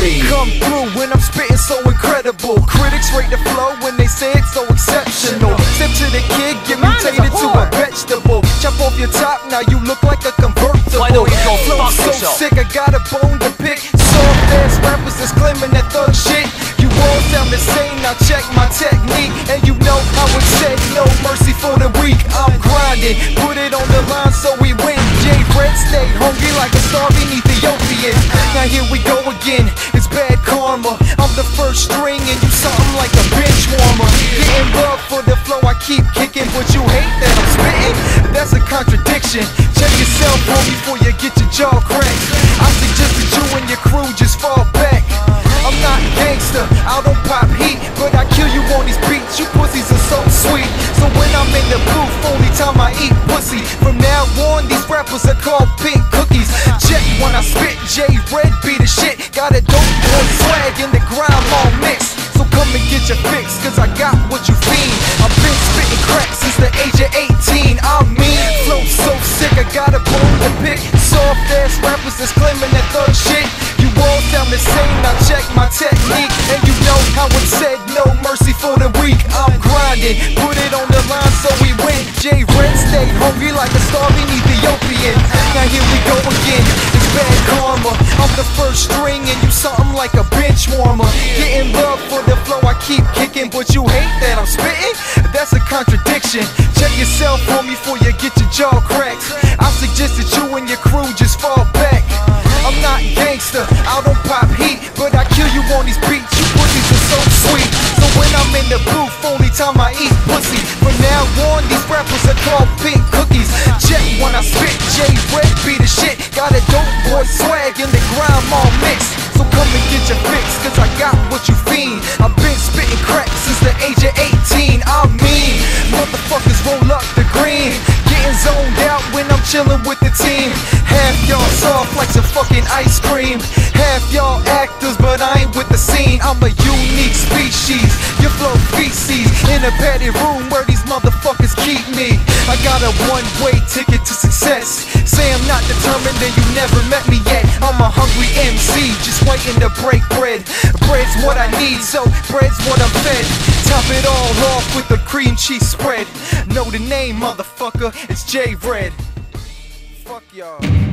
come through when I'm spitting so incredible. Critics rate the flow when they say it's so exceptional. Step to the kid, get mutated to a vegetable. Chop off your top, now you look like a convertible. Why don't you go Flow fuck so yourself? sick, I got a bone to pick. Soft ass rappers that's claiming that thug shit. You all sound the same, now check my technique. And you know I would said, no mercy for the weak. I'm grinding, put it on the line so we win. J Red stayed hungry like a starving Ethiopian. Now here we go again, the first string and you something like a bench warmer. Getting love for the flow I keep kicking, but you hate that I'm spitting. That's a contradiction. Check yourself, homie, before you get your jaw cracked. I suggest that you and your crew just fall back. I'm not gangster, I don't pop heat, but I kill you on these beats. You pussies are so sweet. So when I'm in the booth, only time I eat pussy. From now on, these rappers are called pink cookies. Check when I spit, J Red be the shit. Got a dope boy swag in the grime all mixed. So come and get your fix, cause I got what you fiend. I've been spitting crack since the age of 18. I mean, flow so sick, I got a bone to pick. Soft ass rappers that's claiming that thug shit. You all sound the same, now check my technique. And you know how it said, no mercy for the weak. I'm grinding, put it on the line so we win. J Red stayed hungry like a starving Ethiopian. Now here we go I'm the first string and you something like a bench warmer. Getting love for the flow I keep kicking, but you hate that I'm spitting? That's a contradiction. Check yourself, homie, before you get your jaw cracked. I suggest that you and your crew just fall back. I'm not gangster, I don't pop heat, but I kill you on these beats. You pussies are so sweet. So when I'm in the booth, only time I eat pussy. From now on, these rappers are called pink cookies. Check when I spit, J Red be the shit. Got a dope boy swag in the grime all mixed. So come and get your fix, cause I got what you fiend. I've been spitting crack since the age of 18. I mean, motherfuckers roll up the green. Getting zoned out when I'm chilling with the team. Half y'all soft like some fucking ice cream. Half y'all actors, but I ain't with the scene. I'm a unique species. Your flow feces in a padded room where these motherfuckers keep me. I got a one-way ticket to success. Say I'm not determined, then you never met me yet. I'm a hungry MC, just waiting to break bread. Bread's what I need, so bread's what I'm fed. Top it all off with the cream cheese spread. Know the name, motherfucker. It's J Red. Fuck y'all.